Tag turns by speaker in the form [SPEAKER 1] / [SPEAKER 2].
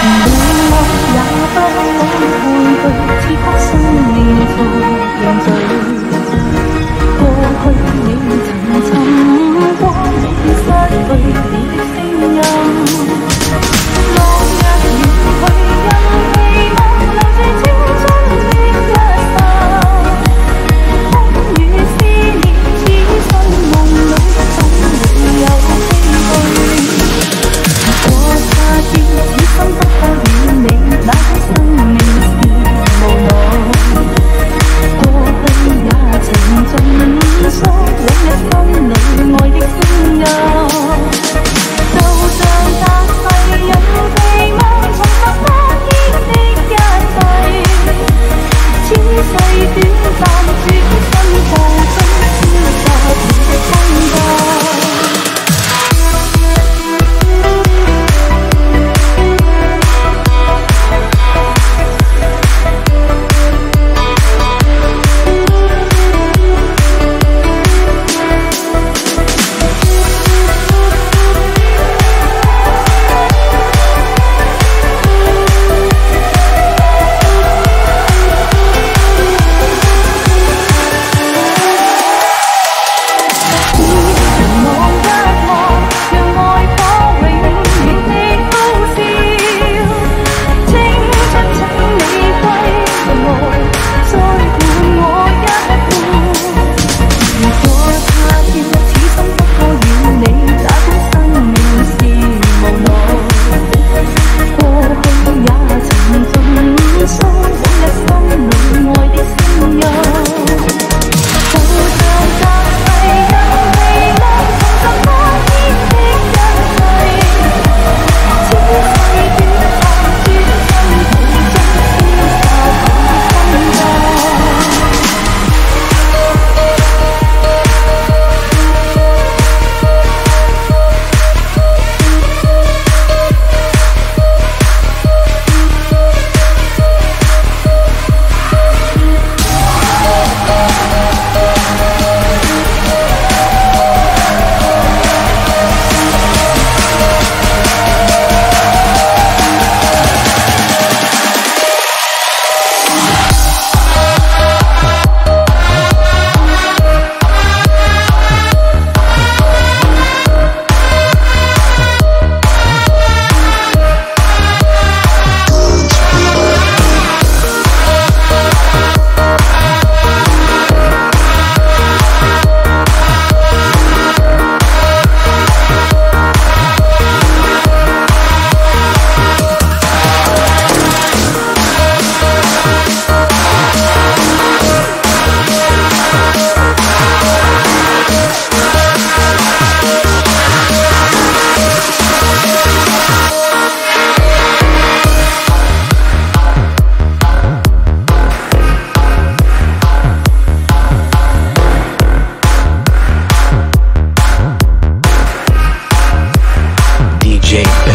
[SPEAKER 1] 也不恐恐惧，此刻生命在。 Jane